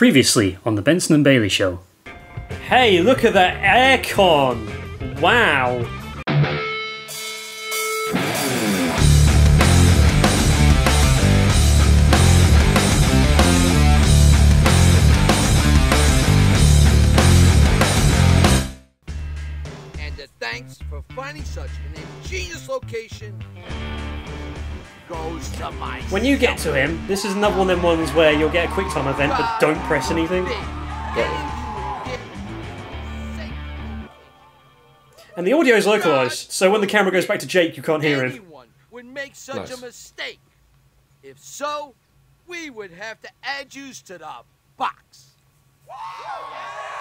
Previously on the Benson and Bailey Show. Hey, look at that aircon! Wow! And the thanks for finding such an ingenious location goes to my When you get to him, this is another one of them ones where you'll get a quick time event but don't press anything. And the audio is localized, so when the camera goes back to Jake, you can't hear him. Anyone would make such Nice. a mistake. If so, we would have to add you to the box.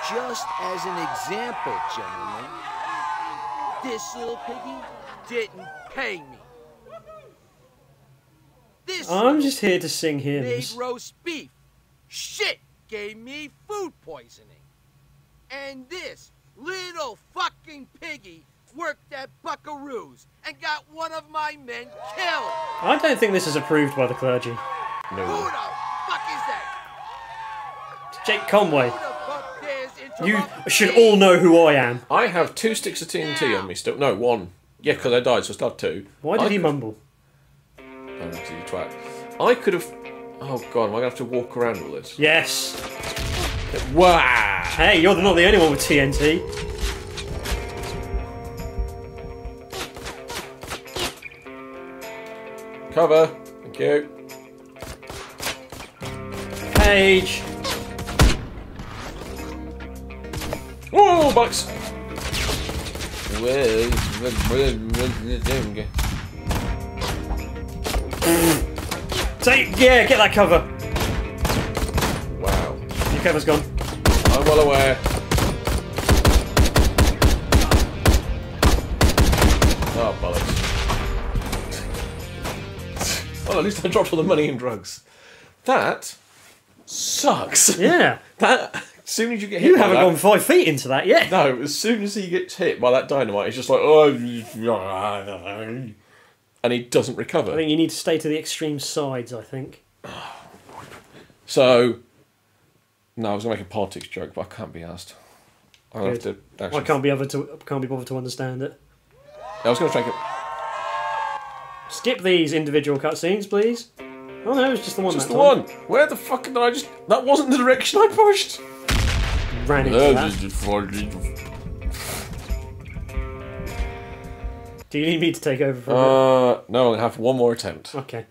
Just as an example, gentlemen, this little piggy didn't pay me. This I'm just here to sing made hymns. roast beef. Shit gave me food poisoning. And this little fucking piggy worked at Buckaroo's and got one of my men killed. I don't think this is approved by the clergy. No. Who the fuck is that? It's Jake Conway, Who the fuck dares you should all know who I am. I have two sticks of TNT on me still. No, one. Yeah, because I died, so I still have two. Why did I he could- mumble? You twat. I could have. Oh god, am I gonna have to walk around all this? Yes. Wow! Hey, you're not the only one with TNT. Cover. Thank you. Page. Whoa, bucks! Take, yeah, get that cover. Wow. Your cover's gone. I'm well aware. Oh, bollocks. well, at least I dropped all the money in drugs. That sucks. Yeah. That, as soon as you get hit You haven't that, gone five feet into that yet. No, as soon as he gets hit by that dynamite, he's just like, oh, and he doesn't recover. I think you need to stay to the extreme sides, I think. So, no, I was gonna make a politics joke, but I can't be asked. I'll have to. I can't be able to can't be bothered to understand it. I was gonna try and get Skip these individual cutscenes, please. Oh no, it's just the one. just that the time. one. Where the fuck did I just? That wasn't the direction I pushed. Ran into that. Do you need me to take over for Uh, no, I'm gonna have one more attempt. Okay.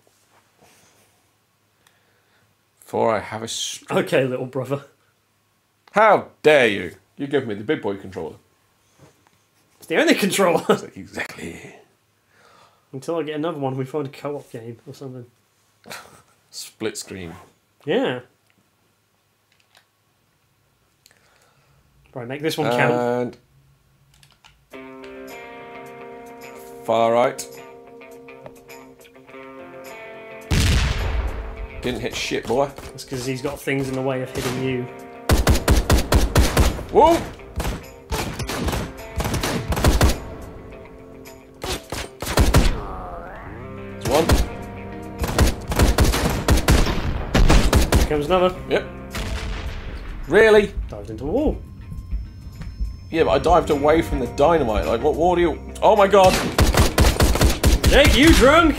For I have a. Okay, little brother. How dare you? You give me the big boy controller. It's the only controller. Exactly. Until I get another one, we find a co-op game or something. Split screen. Yeah. Right, make this one count. And far right. Didn't hit shit, boy. That's because he's got things in the way of hitting you. Whoa! There's one. Here comes another. Yep. Really? Dived into a wall. Yeah, but I dived away from the dynamite. Like, what more do you? Oh my god! Jake, you drunk?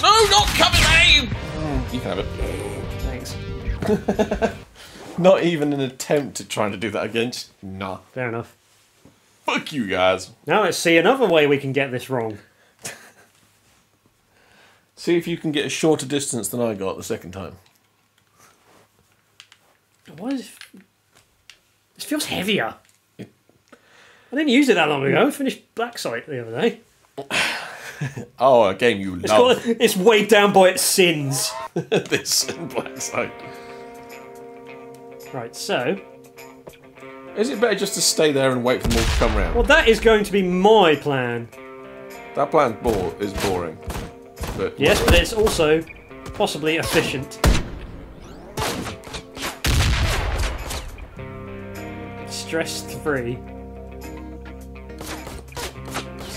No, not coming at oh, You can have it. Thanks. Not even an attempt at trying to do that against. Nah. Fair enough. Fuck you guys. Now let's see another way we can get this wrong. See if you can get a shorter distance than I got the second time. Why is it... This feels heavier. I didn't use it that long ago. I finished Black Site the other day. Oh, a game you It's, love. got, it's weighed down by its sins. this and Black Site. Right, so... Is it better just to stay there and wait for them all to come round? Well, that is going to be my plan. That plan bore is boring. But Yes, but it's also possibly efficient. Stress free.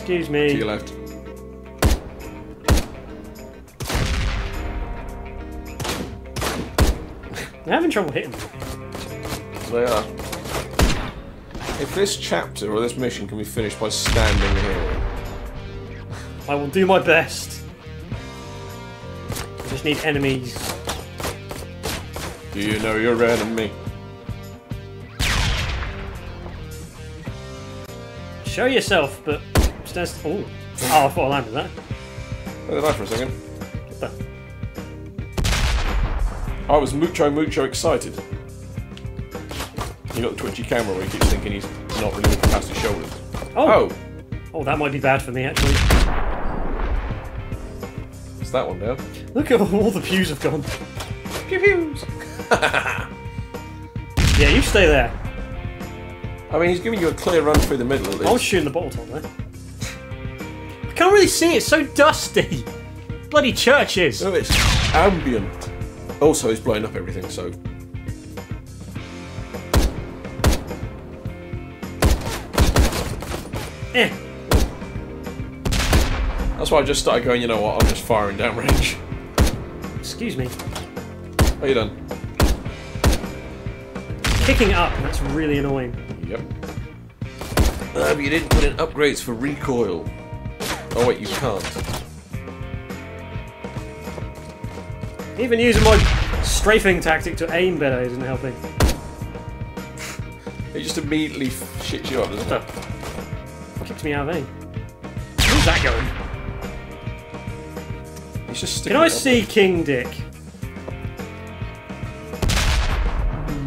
Excuse me. to your left. I'm having trouble hitting them. They are. If this chapter or this mission can be finished by standing here, I will do my best. I just need enemies. do you know your enemy? Show yourself, but stand. Oh, oh! I thought I landed that. Look at that for a second. What the? I was mucho mucho excited. You got the twitchy camera where he keeps thinking he's not really looking past his shoulders. Oh. Oh, oh, that might be bad for me actually. it's that one down. Look at all the pews have gone. Pew pews. yeah, you stay there. I mean, he's giving you a clear run through the middle at least. I was shooting the bottle top there. I can't really see. It's so dusty. Bloody churches. No, it's ambient. Also, he's blowing up everything, so. Eh. That's why I just started going, you know what, I'm just firing down range. Excuse me. Are you done? Kicking up. That's really annoying. Yep. Uh, but you didn't put in upgrades for recoil. Oh wait, you can't. Even using my strafing tactic to aim better isn't helping. It just immediately f- shits you up, doesn't it? Kicks me out of aim. Where's that going? It's just Can I see King Dick?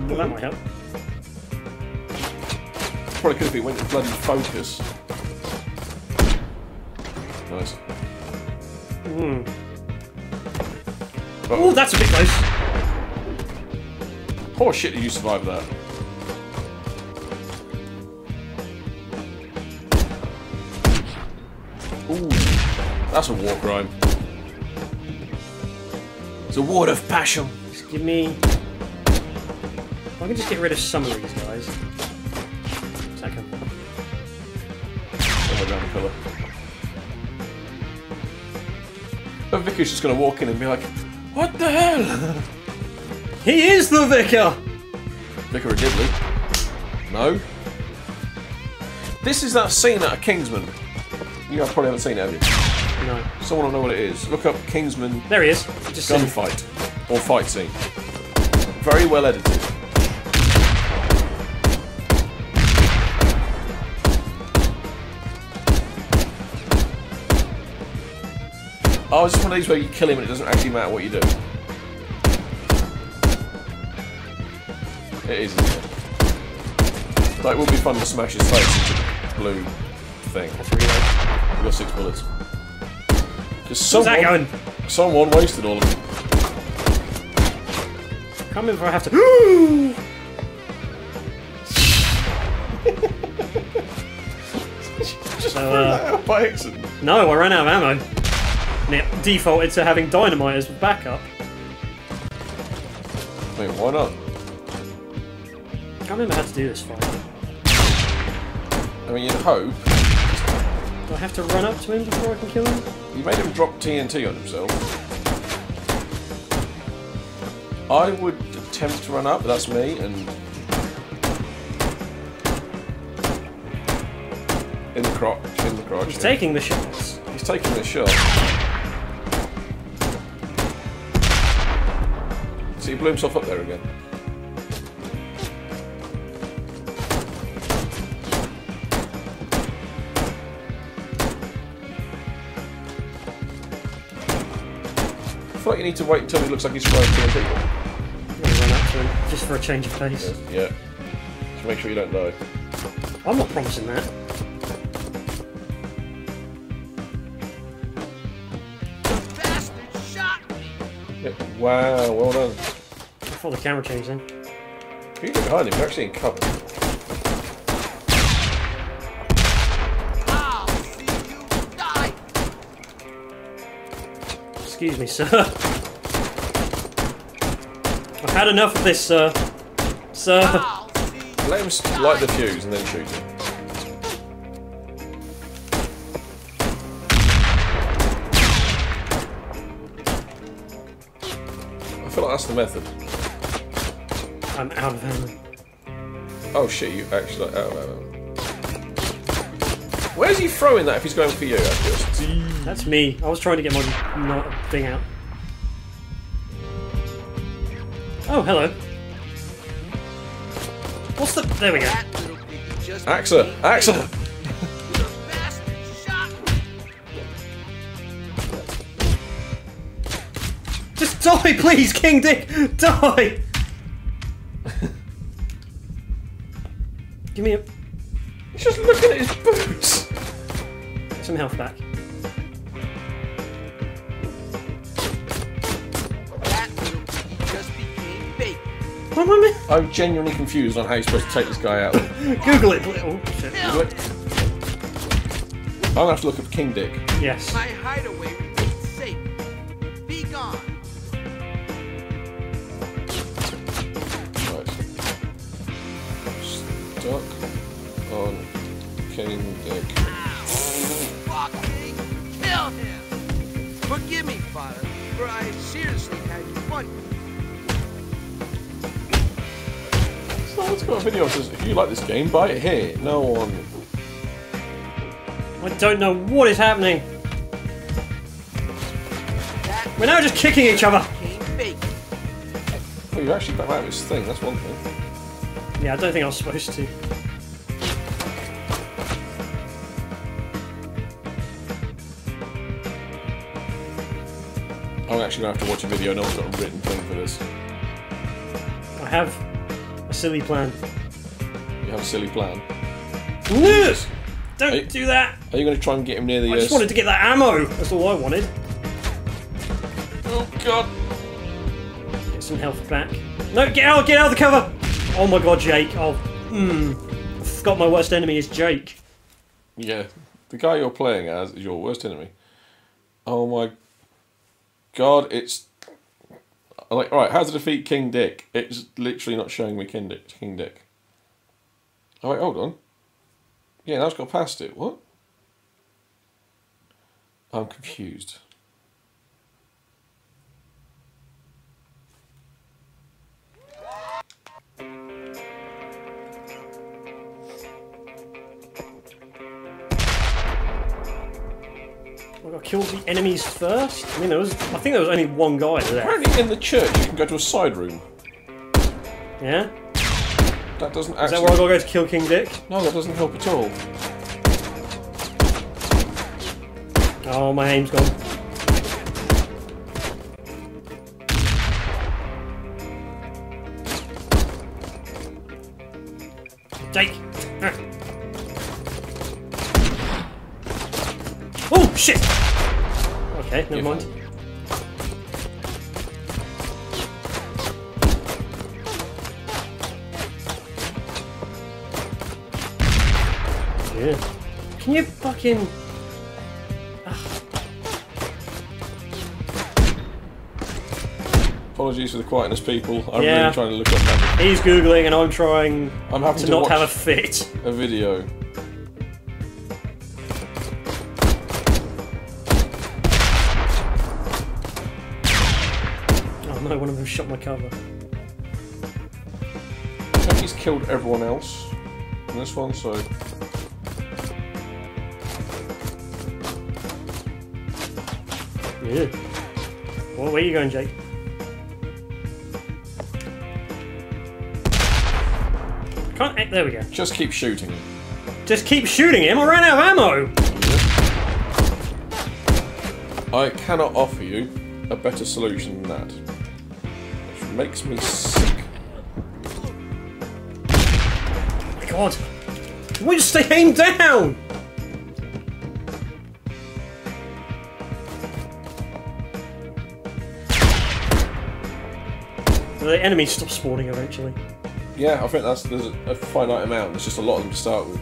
Well, that might help. Probably could have been went to bloody focus. Hmm. Uh-oh. Oh, that's a bit close. Poor shit you survived that. Ooh, that's a war crime. It's a war of passion. Just give me. I can just get rid of some of these guys. Attack 'em. My god, colour. But Vicky's just gonna walk in and be like, What the hell? He is the vicar. Vicar of Dibley. No. This is that scene out of Kingsman. You guys probably haven't seen it, have you? No. Someone will know what it is. Look up Kingsman There he is. Just gunfight or fight scene. Very well edited. Oh, it's just one of these where you kill him and it doesn't actually matter what you do. It is, isn't it? Like, it would be fun to smash his face into the blue thing. Reload. Got six bullets. Just Where's that someone, going? someone wasted all of them. Can't remember if I have to. Just So, uh, by accident. No, I ran out of ammo. Defaulted to having dynamite as backup. I mean, why not? I can't remember how to do this fight. I mean, you'd hope. Do I have to run up to him before I can kill him? You made him drop TNT on himself. I would attempt to run up, but that's me, and... In the crotch, in the crotch. He's yeah. taking the shots. He's taking the shot. He blew himself up there again. I feel like you need to wait until he looks like he's flying TNT. I'm gonna run up to just for a change of pace. Yeah. Just make sure you don't die. I'm not promising that. Bastard shot me! Yeah. Wow, well done. Before the camera changed then. If you look behind him, you're actually in cover. I'll see you die! Excuse me, sir. I've had enough of this, sir. Sir. I'll see you Let him light the fuse and then shoot him. I feel like that's the method. I'm out of ammo. Oh shit, you actually like. Oh, oh, oh. Where's he throwing that if he's going for you? That's me. I was trying to get my not thing out. Oh, hello. What's the? There we go. That little piggy just Axa! Axa! big. You bastard shot me. Just die, please, King Dick. Die. Give me a, He's just looking at his boots! some health back. That little piggy just became. What am I I'm genuinely confused on how you're supposed to take this guy out. Google it. Oh, shit. Hell, I'm gonna have to look up King Dick. Yes. my hideaway Stuck on King Dick. Fucking kill him! Forgive me, father, for I seriously had you fun. Someone's got a video says, if you like this game, buy it here. No one. I don't know what is happening. We're now just kicking each other. became big. Oh, you actually back out this thing, that's one thing. Yeah, I don't think I was supposed to. I'm actually gonna have to watch a video, no one's got a written thing for this. I have a silly plan. You have a silly plan. Yes! Don't do that! Are you gonna try and get him near the I just uh, wanted to get that ammo. That's all I wanted. Oh god! Get some health back. No, get out! Get out of the cover! Oh my god, Jake. Oh, hmm. I forgot my worst enemy is Jake. Yeah. The guy you're playing as is your worst enemy. Oh my god, it's like alright, how to defeat King Dick? It's literally not showing me King Dick King Dick. Oh wait, hold on. Yeah, now it's got past it. What? I'm confused. I gotta kill the enemies first. I mean, there was. I think there was only one guy there. Apparently in the church you can go to a side room. Yeah. That doesn't Actually... Is that where I gotta go to kill King Dick? No, that doesn't help at all. Oh, my aim's gone. Jake! Ah. Oh, shit! Okay, never mind. Yeah. Can you fucking... Ah. Apologies for the quietness, people. I'm Yeah. really trying to look up that. He's googling and I'm trying I'm having to to, not have a fit. a video. Shot my cover. I he's killed everyone else in this one, so Yeah. Well, where are you going, Jake? Can't. eh, There we go. just keep shooting him. Just keep shooting him. I ran out of ammo. I cannot offer you a better solution than that. Makes me sick. Oh my god. Why just stay aimed down? The enemies stop spawning eventually. Yeah, I think that's there's a finite amount. There's just a lot of them to start with.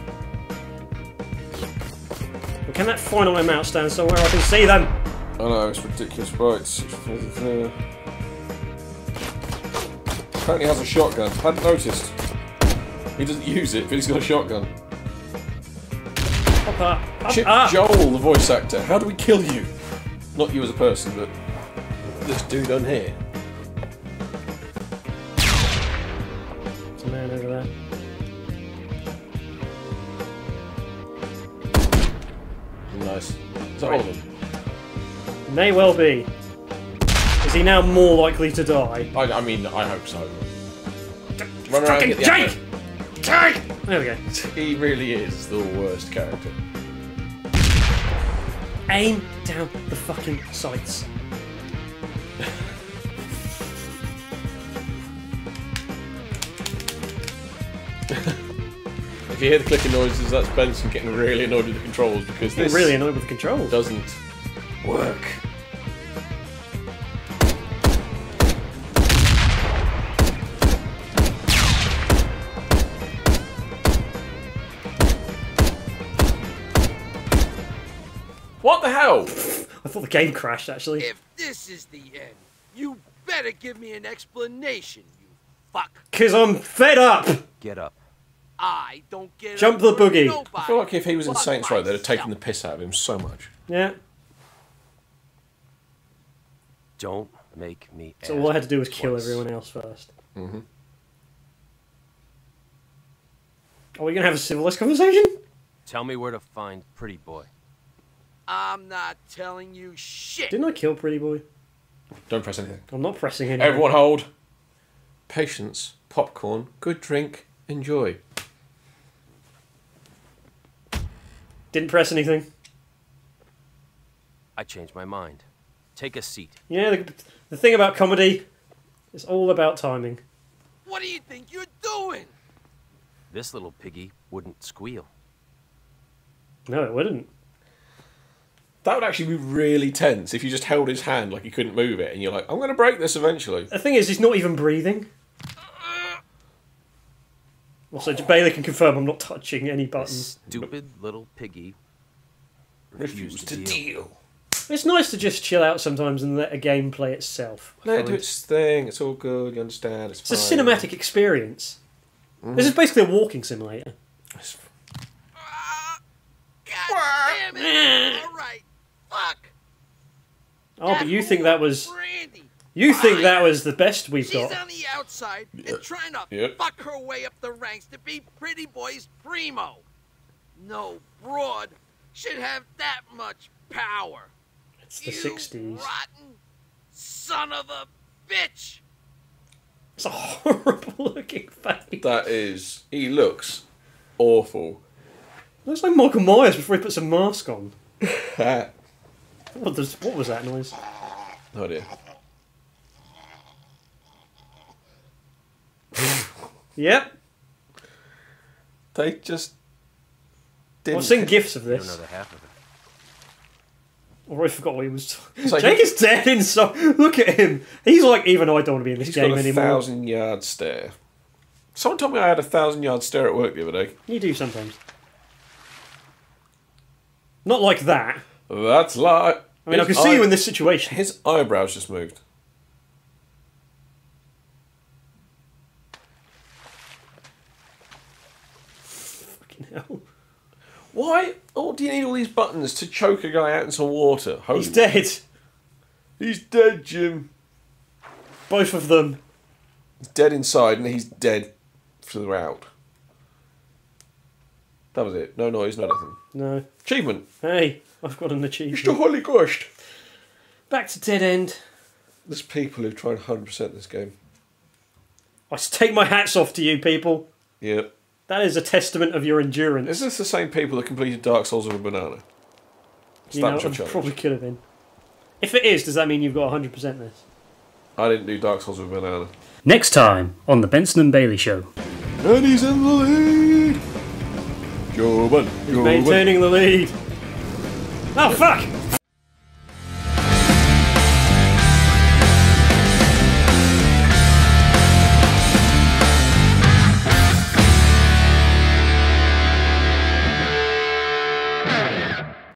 But can that finite amount stand somewhere I can see them? I know it's ridiculous, right? apparently has a shotgun. Hadn't noticed. He doesn't use it, but he's got a shotgun. Chip Joel, the voice actor. How do we kill you? Not you as a person, but this dude on here. There's a man over there. Nice. It's all of them? May well be. Is he now more likely to die? I, I mean, I hope so. Run around Fucking and get the Jake! Jake! There we go. He really is the worst character. Aim down the fucking sights. If you hear the clicking noises, that's Benson getting really annoyed with the controls because this really annoyed with the controls. doesn't work. The game crashed actually. If this is the end, you better give me an explanation, you fuck. Cause I'm fed up! Get up. I don't get Jump the boogie. nobody I feel like if he was in Saints Row, they'd have taken the piss out of him so much. Yeah. Don't make me. So all I had to do was ask kill twice. everyone else 1st Mm-hmm. Are we gonna have a civilized conversation? Tell me where to find Pretty Boy. I'm not telling you shit. Didn't I kill Pretty Boy? Don't press anything. I'm not pressing anything. Everyone hold. Patience, popcorn, good drink, enjoy. Didn't press anything. I changed my mind. Take a seat. Yeah, the, the thing about comedy is all about timing. What do you think you're doing? This little piggy wouldn't squeal. No, it wouldn't. That would actually be really tense if you just held his hand like he couldn't move it, and you're like, I'm going to break this eventually. The thing is, he's not even breathing. Also, Bailey can confirm I'm not touching any buttons. Stupid little piggy Refuse refused to to deal. deal. It's nice to just chill out sometimes and let a game play itself. Let it do its thing. It's all good. You understand? It's, It's a cinematic experience. This is basically a walking simulator. It's- Ah, God damn it! All right, fuck. Oh, but you think that was Brandy. you think that was the best we've She's got? on the outside and trying to Yep. fuck her way up the ranks to be Pretty Boy's primo. No broad should have that much power. It's the you '60s. rotten son of a bitch. It's a horrible looking face. That is. He looks awful. Looks like Michael Myers before he puts a mask on. no What, does, what was that noise? No idea. Yep. They just didn't. I've seen gifs of this. know the half of it. Or I forgot what he was. It's like Jake he- is dead inside. Look at him. He's like, even I don't want to be in this He's game got a anymore. thousand yard stare. Someone told me I had a thousand yard stare at work the other day. You do sometimes. Not like that. That's like. I mean, I can see you in this situation. His eyebrows just moved. Fucking hell. Why? Oh, do you need all these buttons to choke a guy out in some water? Holy He's dead. He's dead, Jim. Both of them. He's dead inside, and he's dead throughout. That was it. No noise, no nothing. No. Achievement. Hey, I've got an Mr. achievement. Holy Ghost. Back to dead end. There's people who've tried 100% this game. I take my hats off to you people. Yep. That is a testament of your endurance. Is this the same people that completed Dark Souls with a banana? Is you know, your probably could have been. If it is, does that mean you've got 100% this? I didn't do Dark Souls with a banana. Next time on the Benson and Bailey Show. And he's in the lead. Joban. He's maintaining the lead. Oh fuck!